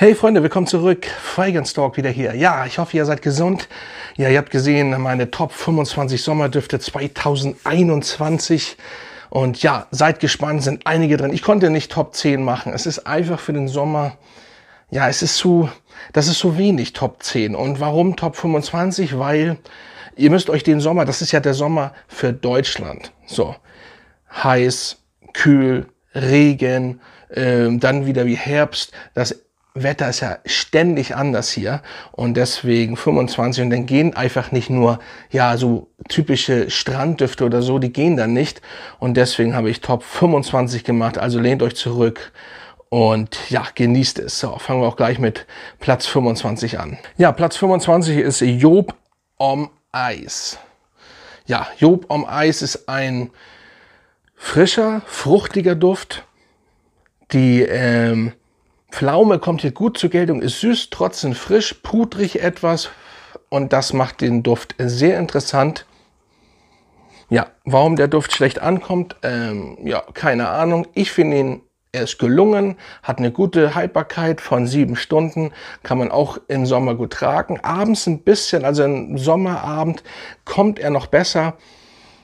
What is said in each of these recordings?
Hey Freunde, willkommen zurück. Fragrance Talk wieder hier. Ja, ich hoffe, ihr seid gesund. Ja, ihr habt gesehen, meine Top 25 Sommerdüfte 2021. Und ja, seid gespannt, sind einige drin. Ich konnte nicht Top 10 machen. Es ist einfach für den Sommer, ja, es ist zu, das ist so wenig Top 10. Und warum Top 25? Weil ihr müsst euch den Sommer, das ist ja der Sommer für Deutschland. So, heiß, kühl, Regen, äh, dann wieder wie Herbst. Das Wetter ist ja ständig anders hier und deswegen 25 und dann gehen einfach nicht nur ja so typische Stranddüfte oder so, die gehen dann nicht und deswegen habe ich Top 25 gemacht, also lehnt euch zurück und ja, genießt es. So, fangen wir auch gleich mit Platz 25 an. Ja, Platz 25 ist Job om Eis. Ja, Job om Eis ist ein frischer, fruchtiger Duft, die ähm, Pflaume kommt hier gut zur Geltung, ist süß, trotzdem frisch, pudrig etwas und das macht den Duft sehr interessant. Ja, warum der Duft schlecht ankommt, ähm, ja, keine Ahnung. Ich finde ihn, er ist gelungen, hat eine gute Haltbarkeit von sieben Stunden, kann man auch im Sommer gut tragen. Abends ein bisschen, also im Sommerabend kommt er noch besser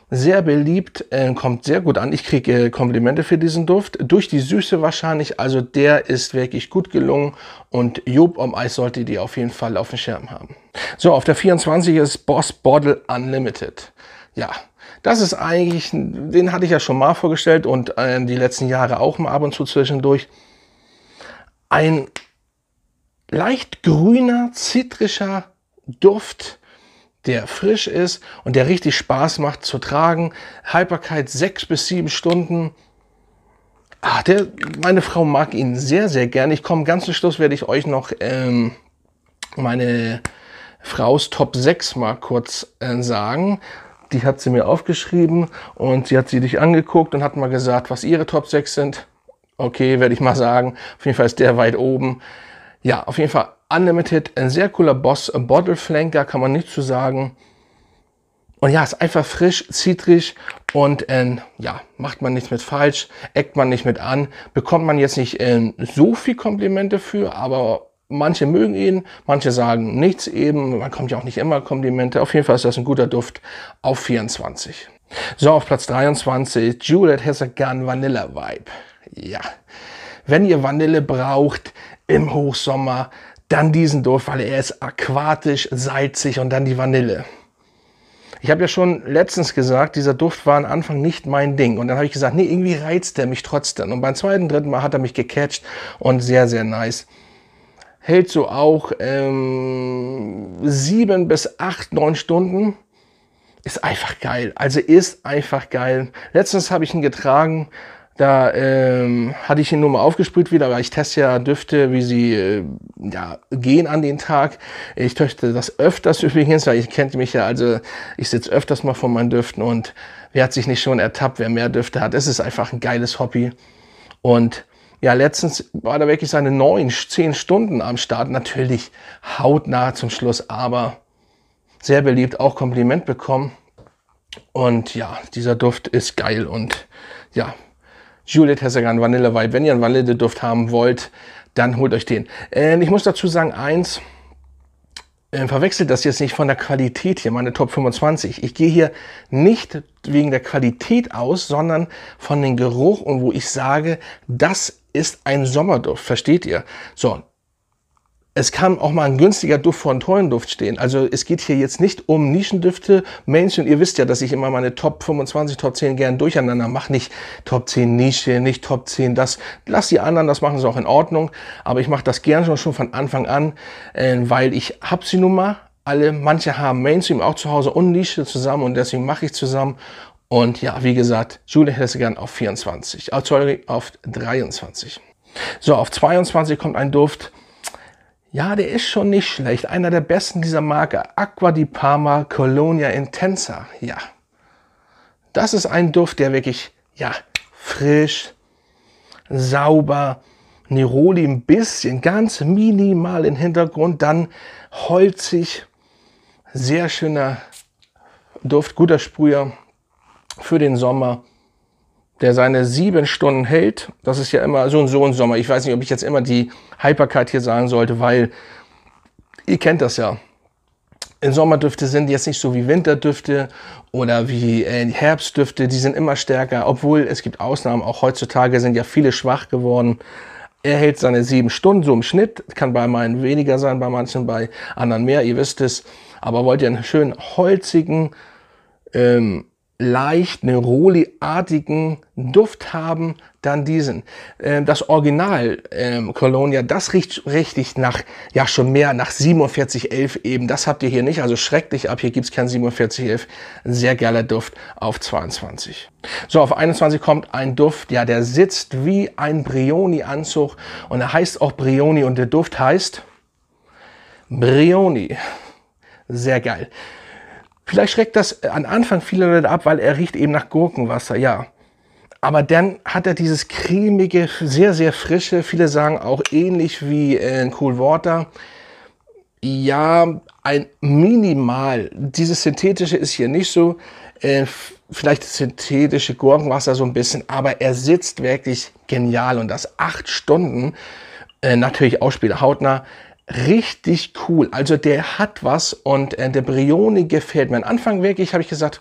sehr beliebt, äh, kommt sehr gut an. Ich kriege äh, Komplimente für diesen Duft. Durch die Süße wahrscheinlich, also der ist wirklich gut gelungen und Job om Eis sollte die auf jeden Fall auf dem Schirm haben. So, auf der 24 ist Boss Bottle Unlimited. Ja, das ist eigentlich, den hatte ich ja schon mal vorgestellt und äh, die letzten Jahre auch mal ab und zu zwischendurch. Ein leicht grüner, zitrischer Duft, der frisch ist und der richtig Spaß macht zu tragen. Haltbarkeit sechs bis sieben Stunden. Ah, der, meine Frau mag ihn sehr, sehr gerne. Ich komme ganz zum Schluss, werde ich euch noch ähm, meine Fraus Top 6 mal kurz äh, sagen. Die hat sie mir aufgeschrieben und sie hat sie dich angeguckt und hat mal gesagt, was ihre Top 6 sind. Okay, werde ich mal sagen. Auf jeden Fall ist der weit oben. Ja, auf jeden Fall Unlimited, ein sehr cooler Boss, ein Bottle Flanker, kann man nicht zu sagen. Und ja, ist einfach frisch, zitrig und äh, ja, macht man nichts mit falsch, eckt man nicht mit an, bekommt man jetzt nicht äh, so viel Komplimente für, aber manche mögen ihn, manche sagen nichts eben, man kommt ja auch nicht immer Komplimente. Auf jeden Fall ist das ein guter Duft auf 24. So, auf Platz 23, Juliet has a Gun Vanilla Vibe. Ja, wenn ihr Vanille braucht im Hochsommer, dann diesen Duft, weil er ist aquatisch, salzig und dann die Vanille. Ich habe ja schon letztens gesagt, dieser Duft war am Anfang nicht mein Ding. Und dann habe ich gesagt, nee, irgendwie reizt er mich trotzdem. Und beim zweiten, dritten Mal hat er mich gecatcht und sehr, sehr nice. Hält so auch ähm, sieben bis acht, neun Stunden. Ist einfach geil. Also ist einfach geil. Letztens habe ich ihn getragen da ähm, hatte ich ihn nur mal aufgesprüht wieder, aber ich teste ja Düfte, wie sie äh, ja, gehen an den Tag. Ich teste das öfters übrigens, weil ich kennt mich ja, also ich sitze öfters mal vor meinen Düften und wer hat sich nicht schon ertappt, wer mehr Düfte hat. Es ist einfach ein geiles Hobby. Und ja, letztens war da wirklich seine neun, zehn Stunden am Start. Natürlich hautnah zum Schluss, aber sehr beliebt, auch Kompliment bekommen. Und ja, dieser Duft ist geil und ja, Juliet Hessegan Vanille Vibe. Wenn ihr einen Vanilleduft haben wollt, dann holt euch den. Äh, ich muss dazu sagen, eins, äh, verwechselt das jetzt nicht von der Qualität hier, meine Top 25. Ich gehe hier nicht wegen der Qualität aus, sondern von dem Geruch und wo ich sage, das ist ein Sommerduft. Versteht ihr? So, es kann auch mal ein günstiger Duft vor einem teuren Duft stehen. Also es geht hier jetzt nicht um Nischendüfte, Mainstream. Ihr wisst ja, dass ich immer meine Top 25, Top 10 gern durcheinander mache. Nicht Top 10 Nische, nicht Top 10 das. Lass die anderen, das machen sie auch in Ordnung. Aber ich mache das gern schon, schon von Anfang an, äh, weil ich hab sie nun mal. Alle, manche haben Mainstream auch zu Hause und Nische zusammen und deswegen mache ich zusammen. Und ja, wie gesagt, Julia Hessegan auf 24, äh, sorry, auf 23. So, auf 22 kommt ein Duft, ja, der ist schon nicht schlecht. Einer der besten dieser Marke. Aqua di Parma Colonia Intensa. Ja. Das ist ein Duft, der wirklich, ja, frisch, sauber, Neroli ein bisschen, ganz minimal im Hintergrund, dann holzig, sehr schöner Duft, guter Sprüher für den Sommer. Der seine sieben Stunden hält. Das ist ja immer so und so ein Sommer. Ich weiß nicht, ob ich jetzt immer die Hyperkeit hier sagen sollte, weil ihr kennt das ja. Sommerdüfte sind jetzt nicht so wie Winterdüfte oder wie äh, Herbstdüfte, die sind immer stärker, obwohl es gibt Ausnahmen, auch heutzutage sind ja viele schwach geworden. Er hält seine sieben Stunden, so im Schnitt, kann bei meinen weniger sein, bei manchen, bei anderen mehr, ihr wisst es. Aber wollt ihr einen schönen holzigen, ähm, leicht Neroli-artigen Duft haben, dann diesen. Ähm, das Original ähm, Colonia, das riecht richtig nach, ja schon mehr, nach 4711 eben. Das habt ihr hier nicht, also schreckt dich ab, hier gibt's kein 4711. Sehr geiler Duft auf 22. So, auf 21 kommt ein Duft, ja, der sitzt wie ein Brioni-Anzug und er heißt auch Brioni und der Duft heißt Brioni. Sehr geil. Vielleicht schreckt das an Anfang viele Leute ab, weil er riecht eben nach Gurkenwasser, ja. Aber dann hat er dieses cremige, sehr, sehr frische, viele sagen auch ähnlich wie in Cool Water. Ja, ein minimal. Dieses synthetische ist hier nicht so. Äh, vielleicht synthetische Gurkenwasser so ein bisschen, aber er sitzt wirklich genial und das acht Stunden, äh, natürlich auch später hautnah, richtig cool. Also der hat was und äh, der Brioni gefällt mir. Am Anfang wirklich habe ich gesagt,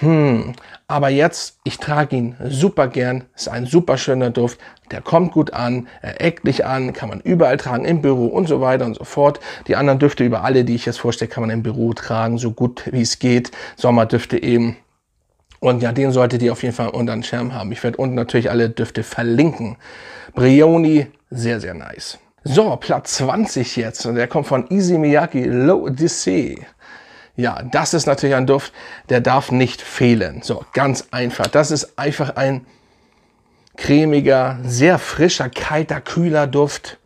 hm, aber jetzt, ich trage ihn super gern, ist ein super schöner Duft, der kommt gut an, er eckt nicht an, kann man überall tragen, im Büro und so weiter und so fort. Die anderen Düfte über alle, die ich jetzt vorstelle, kann man im Büro tragen, so gut wie es geht. Sommerdüfte eben. Und ja, den solltet ihr auf jeden Fall unter den Schirm haben. Ich werde unten natürlich alle Düfte verlinken. Brioni, sehr, sehr nice. So, Platz 20 jetzt. Und der kommt von Easy Miyake Low Odyssey. Ja, das ist natürlich ein Duft, der darf nicht fehlen. So, ganz einfach. Das ist einfach ein cremiger, sehr frischer, kalter, kühler Duft.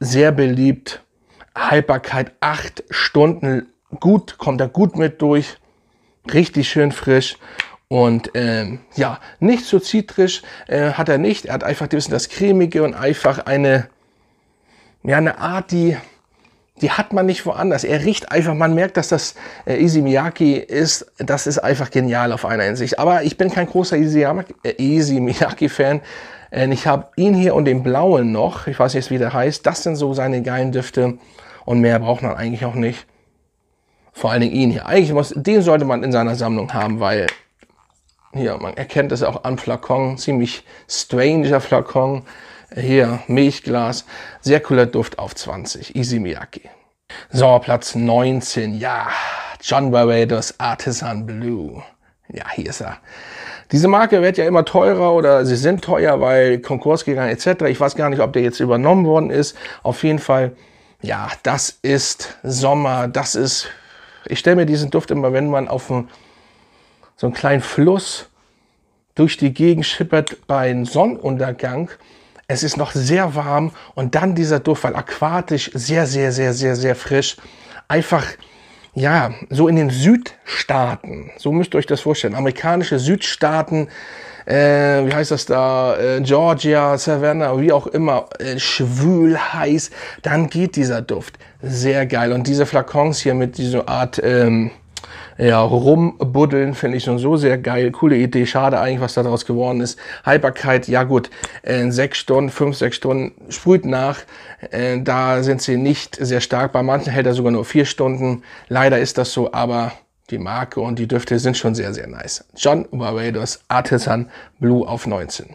Sehr beliebt. Haltbarkeit acht Stunden. Gut, kommt er gut mit durch. Richtig schön frisch. Und ähm, ja, nicht so zitrisch äh, hat er nicht. Er hat einfach ein bisschen das cremige und einfach eine, ja, eine Art, die, die hat man nicht woanders. Er riecht einfach, man merkt, dass das äh, Easy Miyake ist. Das ist einfach genial auf einer Hinsicht. Aber ich bin kein großer Easy, äh, Easy Miyake-Fan. Äh, ich habe ihn hier und den blauen noch. Ich weiß nicht, wie der heißt. Das sind so seine geilen Düfte. Und mehr braucht man eigentlich auch nicht. Vor allen Dingen ihn hier. Eigentlich muss, den sollte man in seiner Sammlung haben, weil hier, man erkennt es auch am Flakon, ziemlich stranger Flakon. Hier, Milchglas, sehr cooler Duft auf 20, Easy Miyake. So, Platz 19, ja, John Barbados Artisan Blue. Ja, hier ist er. Diese Marke wird ja immer teurer oder sie sind teuer, weil Konkurs gegangen etc. Ich weiß gar nicht, ob der jetzt übernommen worden ist. Auf jeden Fall, ja, das ist Sommer, das ist, ich stelle mir diesen Duft immer, wenn man auf dem so einen kleinen Fluss durch die Gegend schippert bei einem Sonnenuntergang. Es ist noch sehr warm und dann dieser Duft, weil aquatisch sehr, sehr, sehr, sehr, sehr frisch. Einfach, ja, so in den Südstaaten, so müsst ihr euch das vorstellen, amerikanische Südstaaten, äh, wie heißt das da, äh, Georgia, Savannah, wie auch immer, äh, schwül, heiß, dann geht dieser Duft. Sehr geil. Und diese Flakons hier mit dieser Art, ähm, ja, rumbuddeln finde ich schon so sehr geil. Coole Idee. Schade eigentlich, was daraus geworden ist. Haltbarkeit, ja gut, in sechs Stunden, fünf, sechs Stunden, sprüht nach. Äh, da sind sie nicht sehr stark. Bei manchen hält er sogar nur vier Stunden. Leider ist das so, aber die Marke und die Düfte sind schon sehr, sehr nice. John Barbados Artisan Blue auf 19.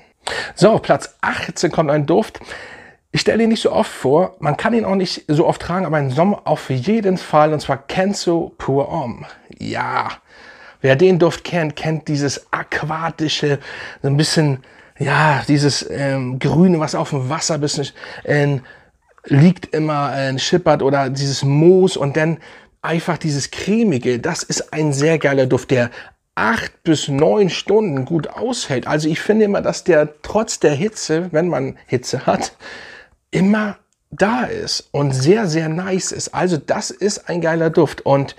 So, auf Platz 18 kommt ein Duft. Ich stelle ihn nicht so oft vor, man kann ihn auch nicht so oft tragen, aber im Sommer auf jeden Fall, und zwar Kenzo Pur Homme. Ja, wer den Duft kennt, kennt dieses aquatische, so ein bisschen, ja, dieses ähm, Grüne, was auf dem Wasser bisschen äh, liegt immer, äh, schippert oder dieses Moos und dann einfach dieses cremige, das ist ein sehr geiler Duft, der acht bis neun Stunden gut aushält. Also ich finde immer, dass der trotz der Hitze, wenn man Hitze hat, immer da ist und sehr, sehr nice ist. Also das ist ein geiler Duft und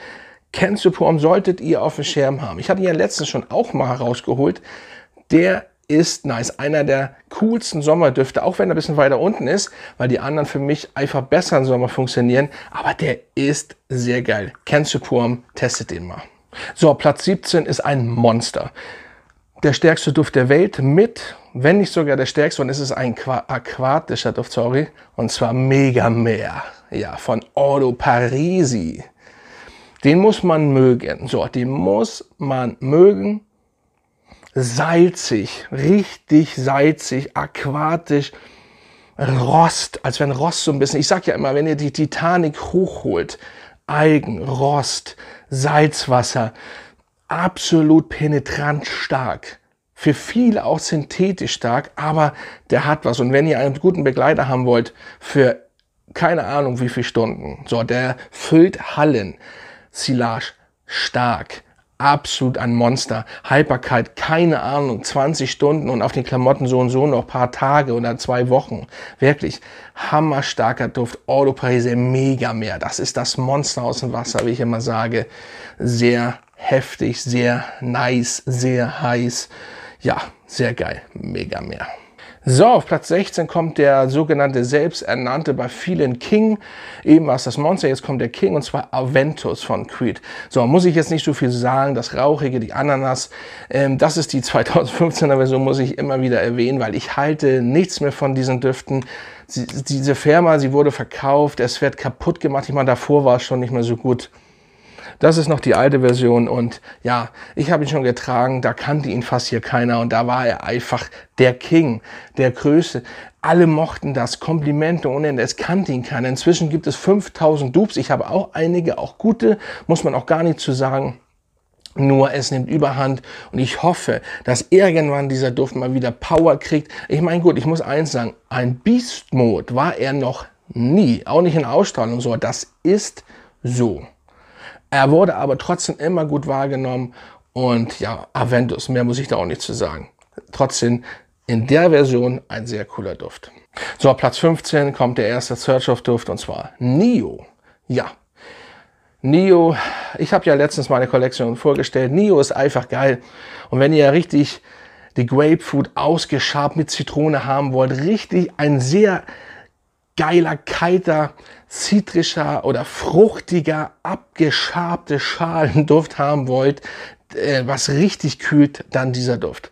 Kensuporm solltet ihr auf dem Schirm haben. Ich hatte ihn ja letztens schon auch mal herausgeholt. Der ist nice. Einer der coolsten Sommerdüfte, auch wenn er ein bisschen weiter unten ist, weil die anderen für mich einfach besser im Sommer funktionieren. Aber der ist sehr geil. Kensuporm, testet den mal. So, Platz 17 ist ein Monster. Der stärkste Duft der Welt mit, wenn nicht sogar der stärkste, und es ist ein aquatischer Duft, sorry, und zwar Mega Meer, ja, von Ordo Parisi. Den muss man mögen. So, den muss man mögen. Salzig, richtig salzig, aquatisch, Rost, als wenn Rost so ein bisschen, ich sag ja immer, wenn ihr die Titanic hochholt, Algen, Rost, Salzwasser, absolut penetrant stark. Für viele auch synthetisch stark, aber der hat was. Und wenn ihr einen guten Begleiter haben wollt, für keine Ahnung wie viele Stunden, so, der füllt Hallen. Silage stark absolut ein Monster. Haltbarkeit, keine Ahnung, 20 Stunden und auf den Klamotten so und so noch paar Tage oder zwei Wochen. Wirklich hammerstarker Duft. Ordo Parise mega mehr. Das ist das Monster aus dem Wasser, wie ich immer sage. Sehr heftig, sehr nice, sehr heiß. Ja, sehr geil. Mega mehr. So, auf Platz 16 kommt der sogenannte selbsternannte bei vielen King. Eben war es das Monster, jetzt kommt der King und zwar Aventus von Creed. So, muss ich jetzt nicht so viel sagen, das Rauchige, die Ananas, ähm, das ist die 2015er Version, muss ich immer wieder erwähnen, weil ich halte nichts mehr von diesen Düften. Sie, diese Firma, sie wurde verkauft, es wird kaputt gemacht. Ich meine, davor war es schon nicht mehr so gut. Das ist noch die alte Version und ja, ich habe ihn schon getragen, da kannte ihn fast hier keiner und da war er einfach der King, der Größte. Alle mochten das, Komplimente ohne Ende, es kannte ihn keiner. Inzwischen gibt es 5000 Dupes, ich habe auch einige, auch gute, muss man auch gar nicht zu sagen. Nur es nimmt Überhand und ich hoffe, dass irgendwann dieser Duft mal wieder Power kriegt. Ich meine, gut, ich muss eins sagen, ein Beast Mode war er noch nie, auch nicht in Ausstrahlung so. Das ist so. Er wurde aber trotzdem immer gut wahrgenommen und ja, Aventus, mehr muss ich da auch nicht zu sagen. Trotzdem in der Version ein sehr cooler Duft. So, Platz 15 kommt der erste Search of Duft und zwar Nio. Ja, Nio, ich habe ja letztens meine Kollektion vorgestellt. Nio ist einfach geil. Und wenn ihr richtig die Grapefruit ausgeschabt mit Zitrone haben wollt, richtig ein sehr geiler, kalter, zitrischer oder fruchtiger, abgeschabte Schalenduft haben wollt, äh, was richtig kühlt, dann dieser Duft.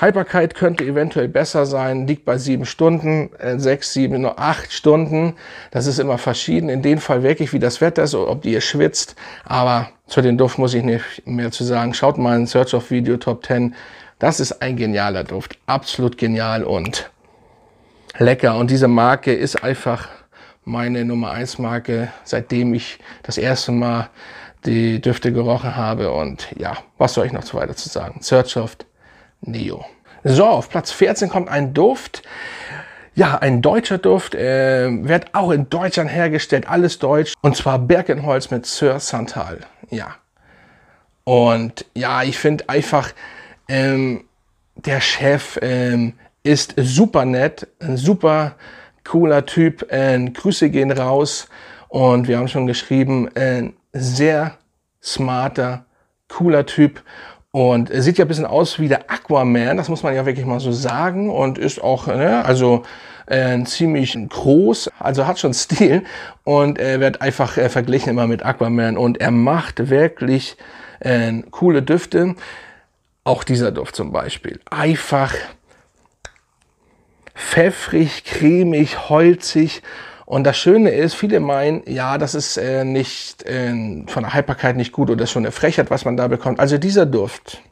Haltbarkeit könnte eventuell besser sein, liegt bei sieben Stunden, äh, sechs, sieben, nur acht Stunden. Das ist immer verschieden. In dem Fall wirklich, wie das Wetter ist, ob ihr schwitzt. Aber zu dem Duft muss ich nicht mehr zu sagen. Schaut mal in Search of Video Top 10. Das ist ein genialer Duft. Absolut genial und lecker. Und diese Marke ist einfach meine Nummer 1 Marke, seitdem ich das erste Mal die Düfte gerochen habe. Und ja, was soll ich noch weiter zu sagen? Searchsoft Neo. So, auf Platz 14 kommt ein Duft. Ja, ein deutscher Duft, äh, wird auch in Deutschland hergestellt, alles deutsch. Und zwar Bergenholz mit Sir Santal. Ja. Und ja, ich finde einfach, ähm, der Chef ähm, ist super nett, ein super cooler Typ. Äh, Grüße gehen raus und wir haben schon geschrieben, äh, sehr smarter, cooler Typ. Und sieht ja ein bisschen aus wie der Aquaman, das muss man ja wirklich mal so sagen. Und ist auch, ne, also äh, ziemlich groß, also hat schon Stil. Und er wird einfach äh, verglichen immer mit Aquaman. Und er macht wirklich äh, coole Düfte. Auch dieser Duft zum Beispiel. Einfach pfeffrig, cremig, holzig. Und das Schöne ist, viele meinen, ja, das ist äh, nicht äh, von der Haltbarkeit nicht gut oder ist schon eine Frechheit, was man da bekommt. Also dieser Duft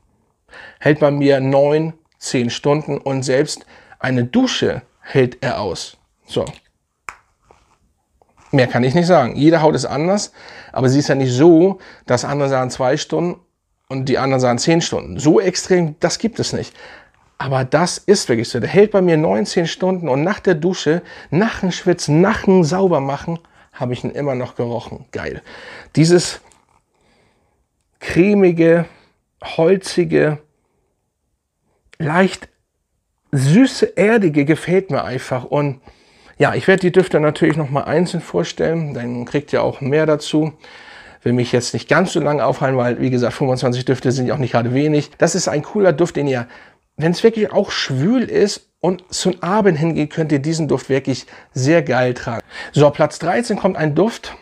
hält bei mir neun, zehn Stunden und selbst eine Dusche hält er aus. So. Mehr kann ich nicht sagen. Jede Haut ist anders, aber sie ist ja nicht so, dass andere sagen zwei Stunden und die anderen sagen zehn Stunden. So extrem, das gibt es nicht. Aber das ist wirklich so. Der hält bei mir 19 Stunden und nach der Dusche, nach dem Schwitzen, nach dem Saubermachen, habe ich ihn immer noch gerochen. Geil. Dieses cremige, holzige, leicht süße, erdige gefällt mir einfach. Und ja, ich werde die Düfte natürlich noch mal einzeln vorstellen. Dann kriegt ihr auch mehr dazu. Will mich jetzt nicht ganz so lange aufhalten, weil, wie gesagt, 25 Düfte sind ja auch nicht gerade wenig. Das ist ein cooler Duft, den ihr wenn es wirklich auch schwül ist und zum Abend hingeht, könnt ihr diesen Duft wirklich sehr geil tragen. So, Platz 13 kommt ein Duft,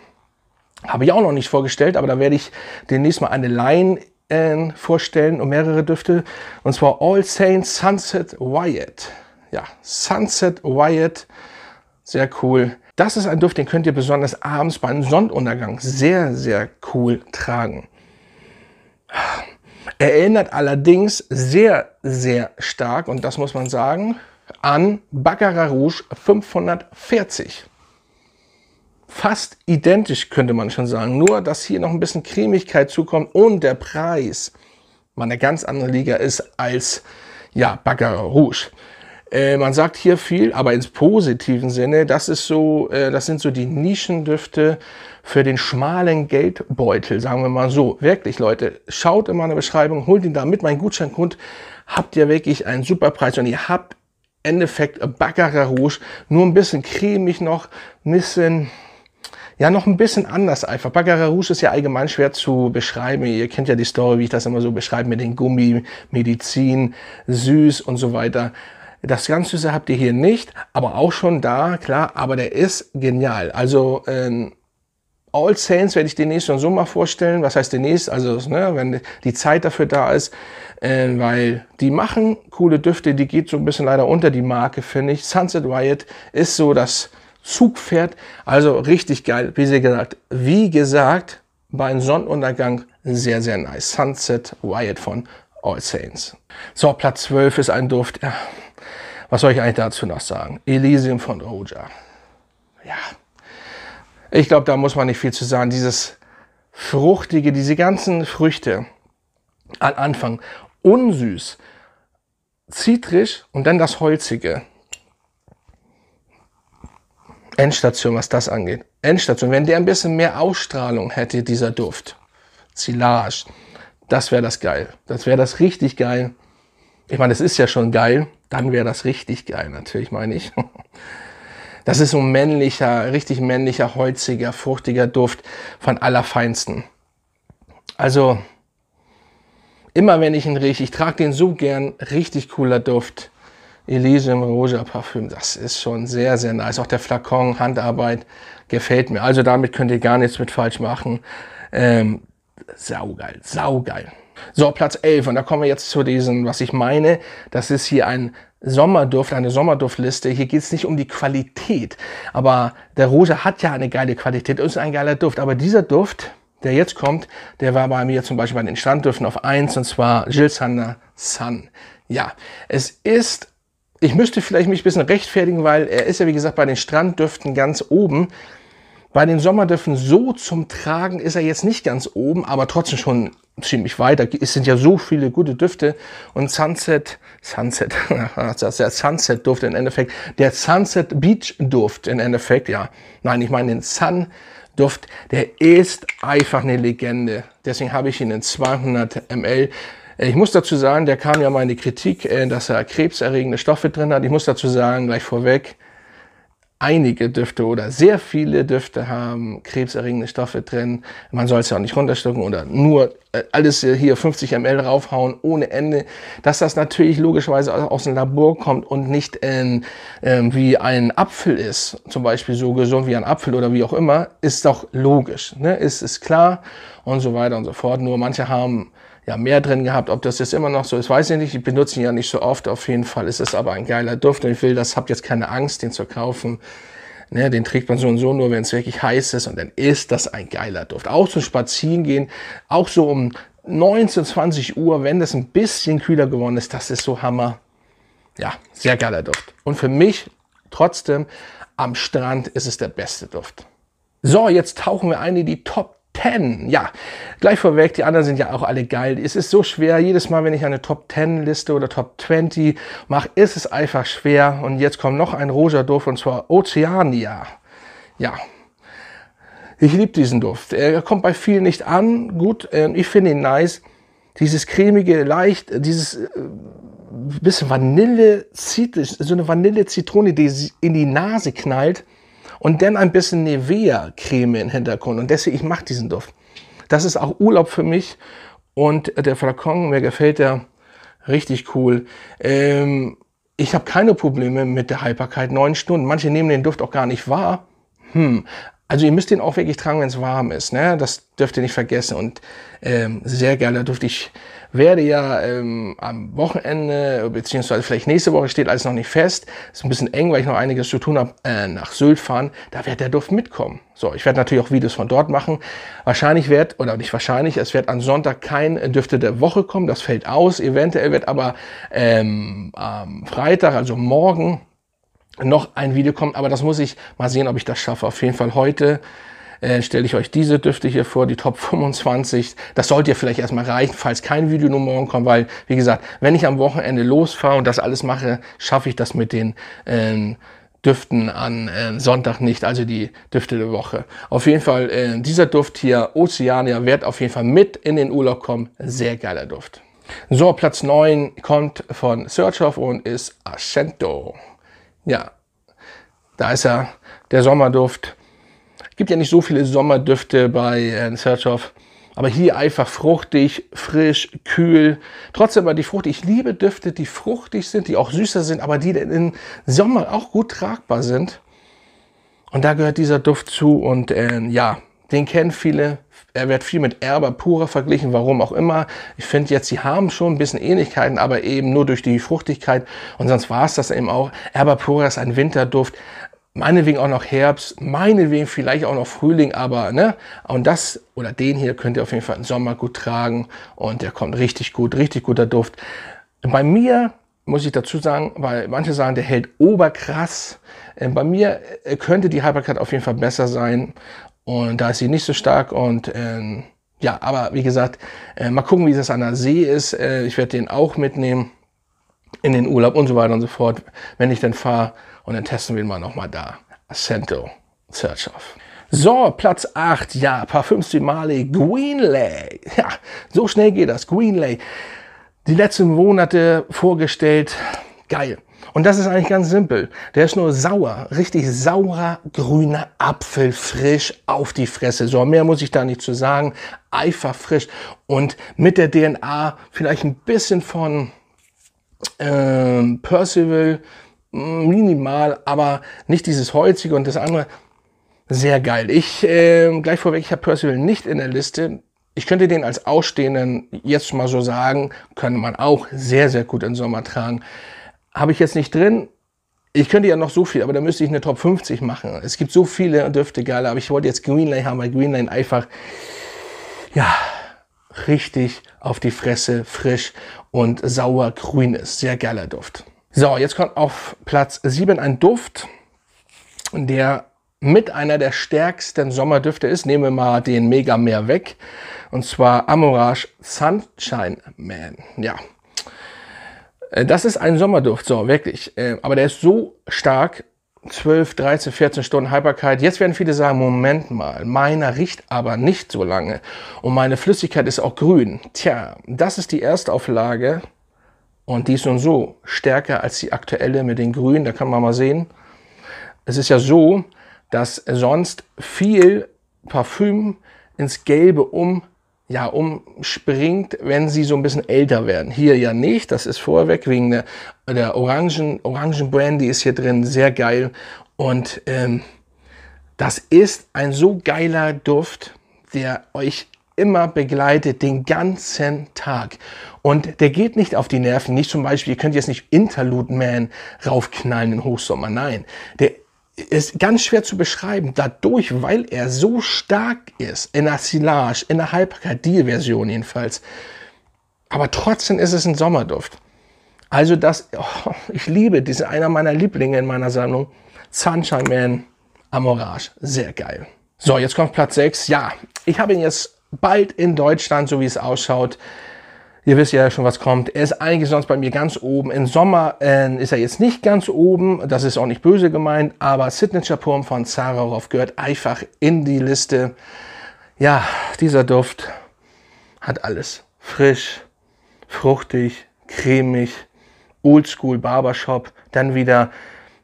habe ich auch noch nicht vorgestellt, aber da werde ich demnächst mal eine Line äh, vorstellen und mehrere Düfte. Und zwar All Saints Sunset Wyatt. Ja, Sunset Wyatt. Sehr cool. Das ist ein Duft, den könnt ihr besonders abends beim Sonnenuntergang sehr, sehr cool tragen. Er erinnert allerdings sehr, sehr stark, und das muss man sagen, an Baccarat Rouge 540. Fast identisch könnte man schon sagen, nur dass hier noch ein bisschen Cremigkeit zukommt und der Preis mal eine ganz andere Liga ist als ja, Baccarat Rouge. Äh, man sagt hier viel, aber ins positiven Sinne, das ist so, äh, das sind so die Nischendüfte für den schmalen Geldbeutel, sagen wir mal so. Wirklich, Leute, schaut in meine Beschreibung, holt ihn da mit, mein Gutscheincode, habt ihr wirklich einen super Preis und ihr habt Endeffekt Baccarat Rouge, nur ein bisschen cremig noch, ein bisschen, ja, noch ein bisschen anders einfach. Baccarat Rouge ist ja allgemein schwer zu beschreiben. Ihr kennt ja die Story, wie ich das immer so beschreibe mit den Gummi, Medizin, süß und so weiter. Das ganz Süße habt ihr hier nicht, aber auch schon da, klar, aber der ist genial. Also ähm, All Saints werde ich demnächst schon so mal vorstellen. Was heißt demnächst? Also, ne, wenn die Zeit dafür da ist, äh, weil die machen coole Düfte, die geht so ein bisschen leider unter die Marke, finde ich. Sunset Riot ist so das Zugpferd, also richtig geil. Wie gesagt, wie gesagt, bei einem Sonnenuntergang sehr, sehr nice. Sunset Riot von All Saints. So, Platz 12 ist ein Duft. Ja, was soll ich eigentlich dazu noch sagen? Elysium von Roja. Ja, ich glaube, da muss man nicht viel zu sagen. Dieses Fruchtige, diese ganzen Früchte am Anfang, unsüß, zitrisch und dann das Holzige. Endstation, was das angeht. Endstation, wenn der ein bisschen mehr Ausstrahlung hätte, dieser Duft. Silage. Das wäre das geil. Das wäre das richtig geil. Ich meine, es ist ja schon geil dann wäre das richtig geil, natürlich meine ich. Das ist so ein männlicher, richtig männlicher, holziger, fruchtiger Duft von allerfeinsten. Also, immer wenn ich ihn rieche, ich trage den so gern, richtig cooler Duft. Elysium Roja Parfüm, das ist schon sehr, sehr nice. Auch der Flakon, Handarbeit, gefällt mir. Also damit könnt ihr gar nichts mit falsch machen. Ähm, saugeil, saugeil. So, Platz 11. Und da kommen wir jetzt zu diesem, was ich meine. Das ist hier ein Sommerduft, eine Sommerduftliste. Hier geht es nicht um die Qualität. Aber der Rosa hat ja eine geile Qualität, ist ein geiler Duft. Aber dieser Duft, der jetzt kommt, der war bei mir zum Beispiel bei den Standdüften auf 1 und zwar Jill Sander Sun. Ja, es ist ich müsste vielleicht mich ein bisschen rechtfertigen, weil er ist ja wie gesagt bei den Stranddüften ganz oben. Bei den Sommerdüften so zum Tragen ist er jetzt nicht ganz oben, aber trotzdem schon ziemlich weit. Es sind ja so viele gute Düfte. Und Sunset, Sunset, das der Sunset-Duft im Endeffekt. Der Sunset Beach-Duft im Endeffekt, ja. Nein, ich meine den Sun Duft, der ist einfach eine Legende. Deswegen habe ich ihn in 200 ml. Ich muss dazu sagen, der kam ja mal in die Kritik, äh, dass er krebserregende Stoffe drin hat. Ich muss dazu sagen, gleich vorweg, einige Düfte oder sehr viele Düfte haben krebserregende Stoffe drin. Man soll es ja auch nicht runterstücken oder nur äh, alles hier 50 ml raufhauen ohne Ende. Dass das natürlich logischerweise aus dem Labor kommt und nicht in, äh, wie ein Apfel ist, zum Beispiel so gesund wie ein Apfel oder wie auch immer, ist doch logisch. Ne? Ist, ist klar und so weiter und so fort. Nur manche haben ja, mehr drin gehabt. Ob das jetzt immer noch so ist, weiß ich nicht. Ich benutze ihn ja nicht so oft. Auf jeden Fall ist es aber ein geiler Duft und ich will das, habt jetzt keine Angst, den zu kaufen. Ne, den trägt man so und so nur, wenn es wirklich heiß ist und dann ist das ein geiler Duft. Auch zum Spazieren gehen, auch so um 19, 20 Uhr, wenn das ein bisschen kühler geworden ist, das ist so Hammer. Ja, sehr geiler Duft. Und für mich trotzdem am Strand ist es der beste Duft. So, jetzt tauchen wir ein in die Top 10. Ja, gleich vorweg, die anderen sind ja auch alle geil. Es ist so schwer, jedes Mal, wenn ich eine Top 10 Liste oder Top 20 mache, ist es einfach schwer. Und jetzt kommt noch ein rosa Duft und zwar Oceania. Ja, ich liebe diesen Duft. Er kommt bei vielen nicht an. Gut, ähm, ich finde ihn nice. Dieses cremige, leicht, dieses äh, bisschen Vanille, so eine Vanille-Zitrone, die in die Nase knallt und dann ein bisschen Nivea-Creme im Hintergrund. Und deswegen, ich mag diesen Duft. Das ist auch Urlaub für mich. Und der Flakon, mir gefällt der richtig cool. Ähm, ich habe keine Probleme mit der Haltbarkeit. Neun Stunden. Manche nehmen den Duft auch gar nicht wahr. Hm. Also ihr müsst den auch wirklich tragen, wenn es warm ist. Ne? Das dürft ihr nicht vergessen. Und ähm, sehr geil, da ich, werde ja ähm, am Wochenende, beziehungsweise vielleicht nächste Woche steht alles noch nicht fest. Ist ein bisschen eng, weil ich noch einiges zu tun habe, äh, nach Sylt fahren. Da wird der Duft mitkommen. So, ich werde natürlich auch Videos von dort machen. Wahrscheinlich wird, oder nicht wahrscheinlich, es wird am Sonntag kein Düfte der Woche kommen. Das fällt aus. Eventuell wird aber ähm, am Freitag, also morgen, noch ein Video kommt, aber das muss ich mal sehen, ob ich das schaffe. Auf jeden Fall heute äh, stelle ich euch diese Düfte hier vor, die Top 25. Das sollte ja vielleicht erstmal reichen, falls kein Video nur morgen kommt, weil, wie gesagt, wenn ich am Wochenende losfahre und das alles mache, schaffe ich das mit den äh, Düften an äh, Sonntag nicht, also die Düfte der Woche. Auf jeden Fall, äh, dieser Duft hier, Oceania, wird auf jeden Fall mit in den Urlaub kommen. Sehr geiler Duft. So, Platz 9 kommt von Search und ist Ascento. Ja, da ist ja der Sommerduft. Es gibt ja nicht so viele Sommerdüfte bei äh, Search of, aber hier einfach fruchtig, frisch, kühl. Trotzdem aber die Frucht, ich liebe Düfte, die fruchtig sind, die auch süßer sind, aber die im Sommer auch gut tragbar sind. Und da gehört dieser Duft zu und äh, ja, den kennen viele. Er wird viel mit Erba Pura verglichen, warum auch immer. Ich finde jetzt, sie haben schon ein bisschen Ähnlichkeiten, aber eben nur durch die Fruchtigkeit. Und sonst war es das eben auch. Erba Pura ist ein Winterduft. Meinetwegen auch noch Herbst, meinetwegen vielleicht auch noch Frühling, aber ne, und das oder den hier könnt ihr auf jeden Fall im Sommer gut tragen und der kommt richtig gut, richtig guter Duft. Bei mir muss ich dazu sagen, weil manche sagen, der hält oberkrass. Äh, bei mir äh, könnte die Hypercut auf jeden Fall besser sein und da ist sie nicht so stark und ähm, ja, aber wie gesagt, äh, mal gucken, wie das an der See ist. Äh, ich werde den auch mitnehmen in den Urlaub und so weiter und so fort, wenn ich dann fahre. Und dann testen wir ihn mal nochmal da. Ascento Search Off. So, Platz 8, ja, Parfüms du Mali, Greenlay. Ja, so schnell geht das, Greenlay. Die letzten Monate vorgestellt, geil. Und das ist eigentlich ganz simpel. Der ist nur sauer, richtig saurer, grüner Apfel, frisch auf die Fresse. So, mehr muss ich da nicht zu sagen. Einfach frisch. Und mit der DNA vielleicht ein bisschen von ähm, Percival, mm, minimal, aber nicht dieses Holzige und das andere. Sehr geil. Ich, äh, gleich vorweg, ich habe Percival nicht in der Liste. Ich könnte den als Ausstehenden jetzt mal so sagen, könnte man auch sehr, sehr gut im Sommer tragen. Habe ich jetzt nicht drin. Ich könnte ja noch so viel, aber da müsste ich eine Top 50 machen. Es gibt so viele Düfte geile, aber ich wollte jetzt Greenlane haben, weil Greenlane einfach, ja, richtig auf die Fresse, frisch und sauer grün ist. Sehr geiler Duft. So, jetzt kommt auf Platz 7 ein Duft, der mit einer der stärksten Sommerdüfte ist. Nehmen wir mal den Mega Meer weg. Und zwar Amorage Sunshine Man. Ja, das ist ein Sommerduft, so wirklich. Äh, aber der ist so stark, 12, 13, 14 Stunden Haltbarkeit. Jetzt werden viele sagen, Moment mal, meiner riecht aber nicht so lange. Und meine Flüssigkeit ist auch grün. Tja, das ist die Erstauflage. Und die ist nun so stärker als die aktuelle mit den Grünen. Da kann man mal sehen. Es ist ja so, dass sonst viel Parfüm ins Gelbe um ja, umspringt, wenn sie so ein bisschen älter werden. Hier ja nicht, das ist vorweg wegen der, der Orangen, Orangen Brandy ist hier drin, sehr geil. Und ähm, das ist ein so geiler Duft, der euch immer begleitet, den ganzen Tag. Und der geht nicht auf die Nerven, nicht zum Beispiel, ihr könnt jetzt nicht Interlude Man raufknallen in Hochsommer, nein. Der ist ganz schwer zu beschreiben, dadurch, weil er so stark ist, in der Silage, in der Halbbarkeit, die Version jedenfalls. Aber trotzdem ist es ein Sommerduft. Also das, oh, ich liebe diese, einer meiner Lieblinge in meiner Sammlung, Sunshine Man Amorage, sehr geil. So, jetzt kommt Platz 6. Ja, ich habe ihn jetzt bald in Deutschland, so wie es ausschaut. Ihr wisst ja schon, was kommt. Er ist eigentlich sonst bei mir ganz oben. Im Sommer äh, ist er jetzt nicht ganz oben. Das ist auch nicht böse gemeint. Aber Signature Purm von Zararov gehört einfach in die Liste. Ja, dieser Duft hat alles. Frisch, fruchtig, cremig, Oldschool Barbershop. Dann wieder,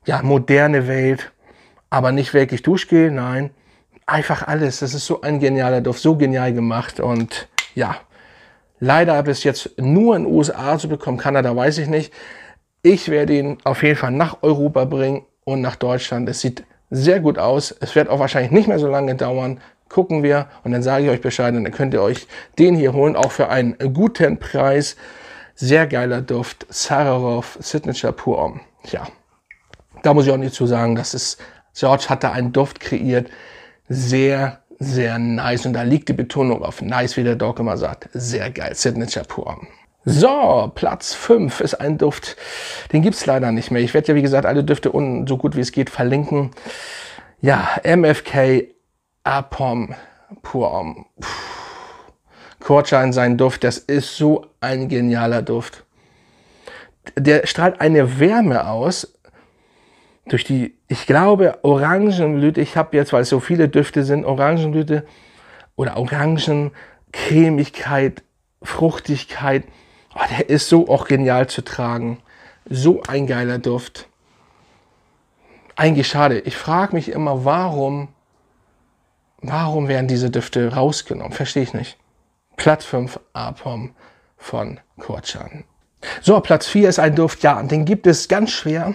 ja, moderne Welt. Aber nicht wirklich Duschgel, nein. Einfach alles. Das ist so ein genialer Duft. So genial gemacht. Und ja, Leider habe ich es jetzt nur in den USA zu bekommen, Kanada weiß ich nicht. Ich werde ihn auf jeden Fall nach Europa bringen und nach Deutschland. Es sieht sehr gut aus. Es wird auch wahrscheinlich nicht mehr so lange dauern. Gucken wir und dann sage ich euch Bescheid und dann könnt ihr euch den hier holen, auch für einen guten Preis. Sehr geiler Duft, Sararov Signature Pure Om. Ja, da muss ich auch nicht zu sagen, das ist, George hat da einen Duft kreiert. Sehr, sehr nice. Und da liegt die Betonung auf nice, wie der Dog immer sagt. Sehr geil, Signature Pure Om. So, Platz 5 ist ein Duft, den gibt's leider nicht mehr. Ich werde ja, wie gesagt, alle Düfte unten so gut wie es geht verlinken. Ja, MFK Apom Pur Kortschein, sein Duft, das ist so ein genialer Duft. Der strahlt eine Wärme aus durch die, ich glaube, Orangenblüte. Ich habe jetzt, weil es so viele Düfte sind, Orangenblüte oder Orangen, Cremigkeit, Fruchtigkeit Oh, der ist so auch genial zu tragen. So ein geiler Duft. Eigentlich schade. Ich frage mich immer, warum, warum werden diese Düfte rausgenommen? Verstehe ich nicht. Platz 5 Apom von Korchan. So, Platz 4 ist ein Duft, ja, den gibt es ganz schwer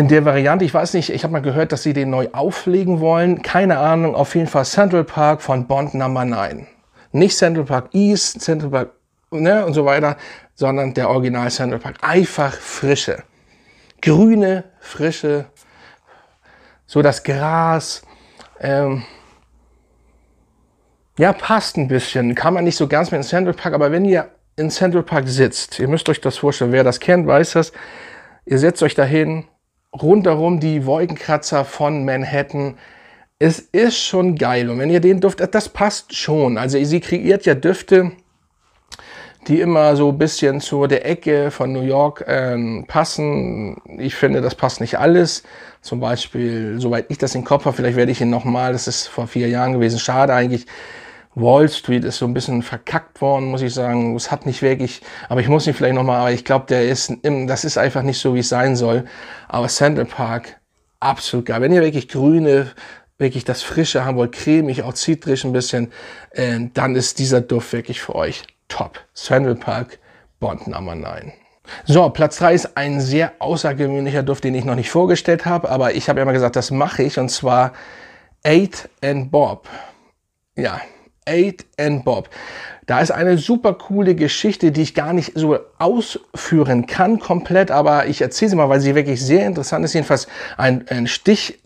in der Variante. Ich weiß nicht, ich habe mal gehört, dass sie den neu auflegen wollen. Keine Ahnung, auf jeden Fall Central Park von Bond Number 9. Nicht Central Park East, Central Park ne, und so weiter, sondern der Original Central Park. Einfach frische, grüne, frische, so das Gras, ähm, ja, passt ein bisschen. Kann man nicht so ganz mit dem Central Park, aber wenn ihr in Central Park sitzt, ihr müsst euch das vorstellen, wer das kennt, weiß das, ihr setzt euch dahin, rundherum die Wolkenkratzer von Manhattan, es ist schon geil. Und wenn ihr den Duft, das passt schon. Also sie kreiert ja Düfte, die immer so ein bisschen zu der Ecke von New York ähm, passen. Ich finde, das passt nicht alles. Zum Beispiel, soweit ich das im Kopf habe, vielleicht werde ich ihn nochmal, das ist vor vier Jahren gewesen, schade eigentlich. Wall Street ist so ein bisschen verkackt worden, muss ich sagen. Es hat nicht wirklich, aber ich muss ihn vielleicht nochmal, aber ich glaube, der ist, das ist einfach nicht so, wie es sein soll. Aber Central Park, absolut geil. Wenn ihr wirklich grüne, wirklich das Frische haben wollt, cremig, auch zitrisch ein bisschen, äh, dann ist dieser Duft wirklich für euch top. Central Park, Bond Nummer 9. So, Platz 3 ist ein sehr außergewöhnlicher Duft, den ich noch nicht vorgestellt habe, aber ich habe ja immer gesagt, das mache ich, und zwar Eight and Bob. Ja, Eight and Bob. Da ist eine super coole Geschichte, die ich gar nicht so ausführen kann komplett, aber ich erzähle sie mal, weil sie wirklich sehr interessant ist. Jedenfalls ein, ein Stich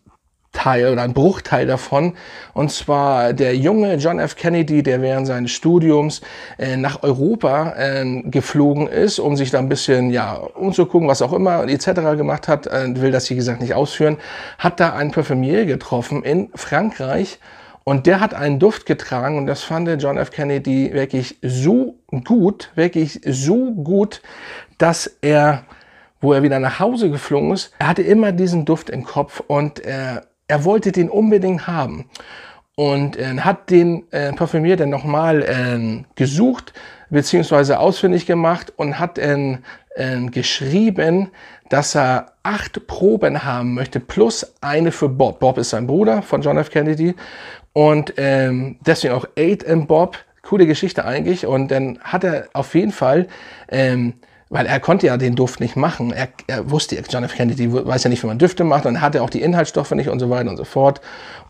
Teil oder ein Bruchteil davon. Und zwar der junge John F. Kennedy, der während seines Studiums äh, nach Europa äh, geflogen ist, um sich da ein bisschen ja umzugucken, was auch immer etc. gemacht hat, äh, will das wie gesagt nicht ausführen, hat da einen Parfümier getroffen in Frankreich. Und der hat einen Duft getragen und das fand John F. Kennedy wirklich so gut, wirklich so gut, dass er wo er wieder nach Hause geflogen ist, er hatte immer diesen Duft im Kopf und er er wollte den unbedingt haben und äh, hat den äh, Parfümier dann nochmal äh, gesucht beziehungsweise ausfindig gemacht und hat äh, äh, geschrieben, dass er acht Proben haben möchte plus eine für Bob. Bob ist sein Bruder von John F. Kennedy und ähm, deswegen auch Eight in Bob. Coole Geschichte eigentlich und dann hat er auf jeden Fall ähm, weil er konnte ja den Duft nicht machen. Er, er wusste, John F. Kennedy weiß ja nicht, wie man Düfte macht und hatte auch die Inhaltsstoffe nicht und so weiter und so fort.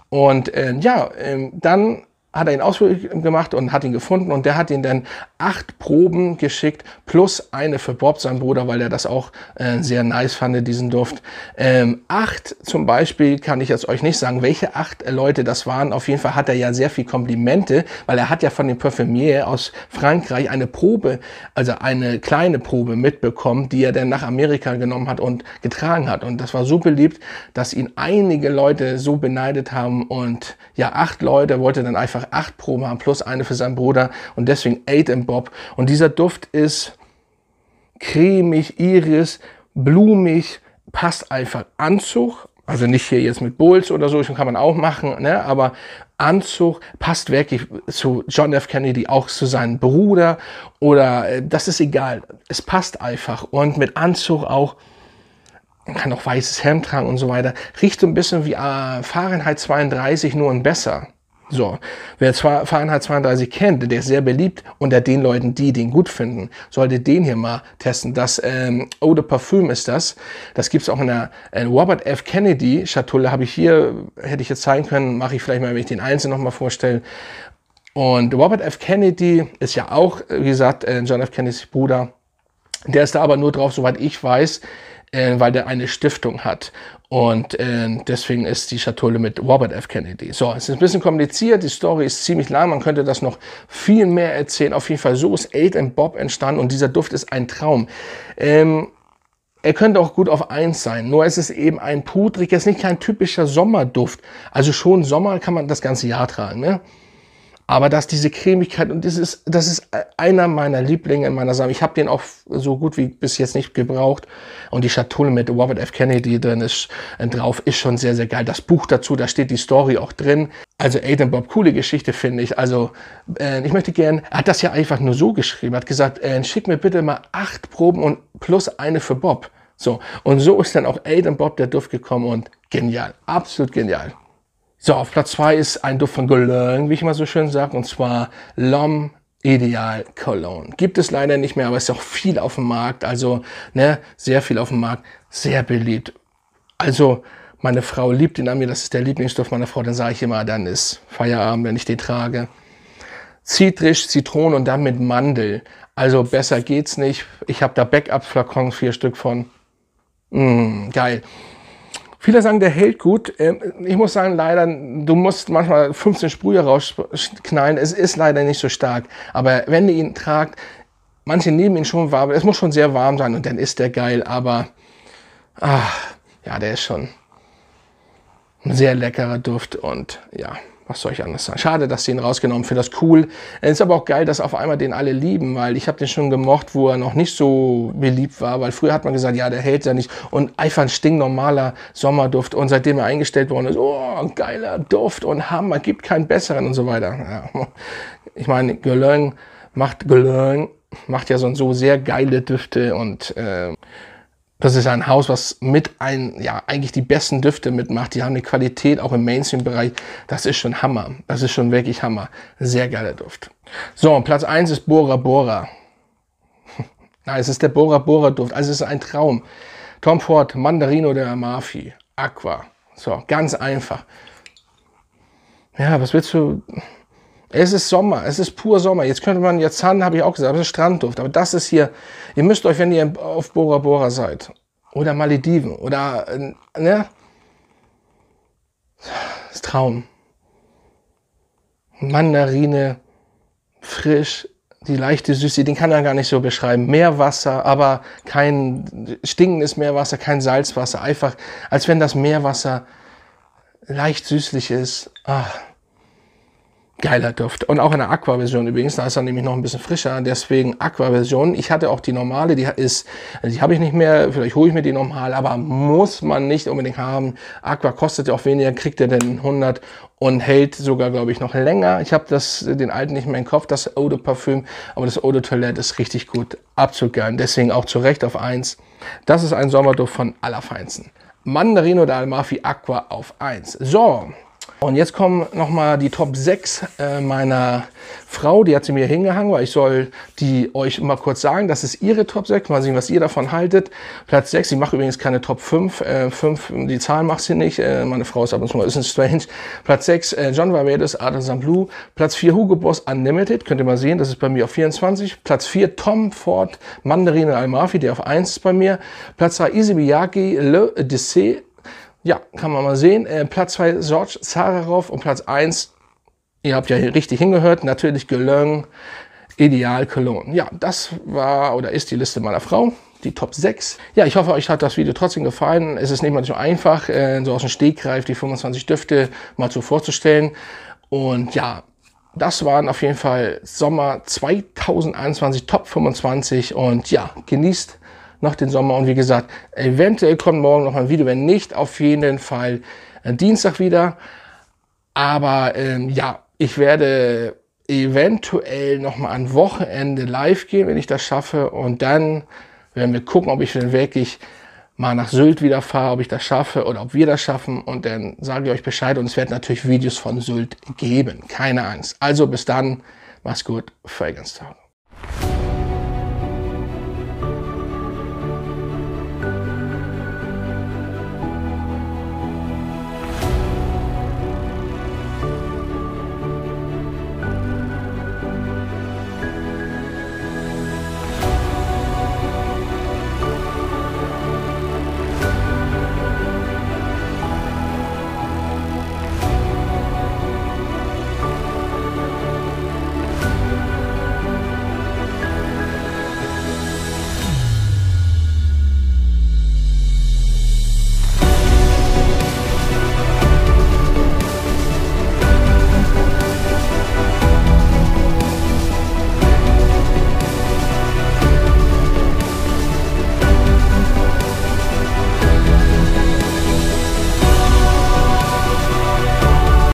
Und äh, ja, äh, dann hat er ihn ausführlich gemacht und hat ihn gefunden und der hat ihn dann acht Proben geschickt plus eine für Bob, sein Bruder, weil er das auch äh, sehr nice fand, diesen Duft. Ähm, acht zum Beispiel kann ich jetzt euch nicht sagen, welche acht Leute das waren. Auf jeden Fall hat er ja sehr viel Komplimente, weil er hat ja von dem Parfümier aus Frankreich eine Probe, also eine kleine Probe mitbekommen, die er dann nach Amerika genommen hat und getragen hat. Und das war so beliebt, dass ihn einige Leute so beneidet haben und ja, acht Leute wollte dann einfach einfach acht Proben haben, plus eine für seinen Bruder und deswegen Eight and Bob. Und dieser Duft ist cremig, iris, blumig, passt einfach Anzug, also nicht hier jetzt mit Bulls oder so, kann man auch machen, ne? aber Anzug passt wirklich zu John F. Kennedy, auch zu seinem Bruder oder äh, das ist egal. Es passt einfach und mit Anzug auch, man kann auch weißes Hemd tragen und so weiter. Riecht so ein bisschen wie äh, Fahrenheit 32, nur ein besser. So, wer zwar Fahrenheit 32 kennt, der ist sehr beliebt unter den Leuten, die den gut finden, sollte den hier mal testen. Das ähm, Eau de Parfum ist das. Das gibt's auch in der äh, Robert F. Kennedy Schatulle. Habe ich hier, hätte ich jetzt zeigen können, mache ich vielleicht mal, wenn ich den Einzelnen nochmal vorstelle. Und Robert F. Kennedy ist ja auch, wie gesagt, äh, John F. Kennedys Bruder. Der ist da aber nur drauf, soweit ich weiß, äh, weil der eine Stiftung hat. Und äh, deswegen ist die Schatulle mit Robert F. Kennedy. So, es ist ein bisschen kompliziert, die Story ist ziemlich lang, man könnte das noch viel mehr erzählen. Auf jeden Fall, so ist Aid and Bob entstanden und dieser Duft ist ein Traum. Ähm, er könnte auch gut auf eins sein, nur es ist eben ein pudrig, es ist nicht kein typischer Sommerduft. Also schon Sommer kann man das ganze Jahr tragen, ne? Aber dass diese Cremigkeit, und das ist, das ist einer meiner Lieblinge in meiner Sammlung. Ich habe den auch so gut wie bis jetzt nicht gebraucht. Und die Schatulle mit Robert F. Kennedy drin ist äh, drauf, ist schon sehr, sehr geil. Das Buch dazu, da steht die Story auch drin. Also Aiden Bob, coole Geschichte, finde ich. Also äh, ich möchte gern, er hat das ja einfach nur so geschrieben, hat gesagt, äh, schick mir bitte mal acht Proben und plus eine für Bob. So, und so ist dann auch Aiden Bob der Duft gekommen und genial, absolut genial. So, auf Platz zwei ist ein Duft von Cologne, wie ich mal so schön sage, und zwar L'Homme Ideal Cologne. Gibt es leider nicht mehr, aber ist auch viel auf dem Markt, also ne, sehr viel auf dem Markt, sehr beliebt. Also meine Frau liebt ihn an mir, das ist der Lieblingsduft meiner Frau, dann sage ich immer, dann ist Feierabend, wenn ich den trage. Zitrisch, Zitrone und dann mit Mandel. Also besser geht's nicht. Ich habe da Backup-Flakons, vier Stück von. Mm, geil. Viele sagen, der hält gut. Ähm, ich muss sagen, leider, du musst manchmal 15 Sprühe rausknallen. Es ist leider nicht so stark. Aber wenn ihr ihn tragt, manche nehmen ihn schon warm. Es muss schon sehr warm sein und dann ist der geil. Aber, ach, ja, der ist schon ein sehr leckerer Duft und ja, was soll ich anders sagen? Schade, dass sie ihn rausgenommen. Finde das cool. Es ist aber auch geil, dass auf einmal den alle lieben, weil ich habe den schon gemocht, wo er noch nicht so beliebt war, weil früher hat man gesagt, ja, der hält ja nicht und einfach ein stinknormaler Sommerduft und seitdem er eingestellt worden ist, oh, geiler Duft und Hammer, gibt keinen besseren und so weiter. Ja. Ich meine, Gelöng macht Gelöng, macht ja so, so sehr geile Düfte und äh, das ist ein Haus, was mit ein, ja, eigentlich die besten Düfte mitmacht. Die haben eine Qualität, auch im Mainstream-Bereich. Das ist schon Hammer. Das ist schon wirklich Hammer. Sehr geiler Duft. So, Platz eins ist Bora Bora. Nein, es ist der Bora Bora Duft. Also es ist ein Traum. Tom Ford, Mandarino der Amalfi, Aqua. So, ganz einfach. Ja, was willst du? Es ist Sommer, es ist pur Sommer. Jetzt könnte man, jetzt Zahn habe ich auch gesagt, aber das ist Strandduft. Aber das ist hier, ihr müsst euch, wenn ihr auf Bora Bora seid, oder Malediven, oder, äh, ne? Das ist Traum. Mandarine, frisch, die leichte Süße, den kann er gar nicht so beschreiben. Meerwasser, aber kein stinkendes Meerwasser, kein Salzwasser. Einfach, als wenn das Meerwasser leicht süßlich ist. Ach geiler Duft. Und auch in der Aqua-Version übrigens, da ist er nämlich noch ein bisschen frischer, deswegen Aqua-Version. Ich hatte auch die normale, die ist, die habe ich nicht mehr, vielleicht hole ich mir die normal, aber muss man nicht unbedingt haben. Aqua kostet ja auch weniger, kriegt er denn 100 und hält sogar, glaube ich, noch länger. Ich habe das, den alten nicht mehr im Kopf, das Eau de Parfüm, aber das Eau de Toilette ist richtig gut, absolut gern. Deswegen auch zu Recht auf 1. Das ist ein Sommerduft von allerfeinsten. Mandarino d'Almafi Aqua auf 1. So, und jetzt kommen nochmal die Top 6 äh, meiner Frau, die hat sie mir hingehangen, weil ich soll die euch mal kurz sagen. Das ist ihre Top 6, mal sehen, was ihr davon haltet. Platz 6, sie macht übrigens keine Top 5. Äh, 5 die Zahlen macht sie nicht. Äh, meine Frau ist ab und zu mal ein bisschen strange. Platz 6, äh, John Varvatos, Artisan Blue. Platz 4, Hugo Boss Unlimited, könnt ihr mal sehen, das ist bei mir auf 24. Platz 4, Tom Ford Mandarine Almafi, der auf 1 ist bei mir. Platz 3, Easy Miyagi Le Dessert ja, kann man mal sehen. Äh, Platz 2 George Zararov und Platz 1, ihr habt ja hier richtig hingehört, natürlich Gelöng, Ideal Cologne. Ja, das war oder ist die Liste meiner Frau, die Top 6. Ja, ich hoffe, euch hat das Video trotzdem gefallen. Es ist nicht mal so einfach, äh, so aus dem Stegreif die 25 Düfte mal so vorzustellen. Und ja, das waren auf jeden Fall Sommer 2021 Top 25 und ja, genießt noch den Sommer. Und wie gesagt, eventuell kommt morgen noch ein Video, wenn nicht, auf jeden Fall äh, Dienstag wieder. Aber ähm, ja, ich werde eventuell noch mal ein Wochenende live gehen, wenn ich das schaffe. Und dann werden wir gucken, ob ich dann wirklich mal nach Sylt wieder fahre, ob ich das schaffe oder ob wir das schaffen. Und dann sage ich euch Bescheid und es wird natürlich Videos von Sylt geben. Keine Angst. Also bis dann. Mach's gut. Talk.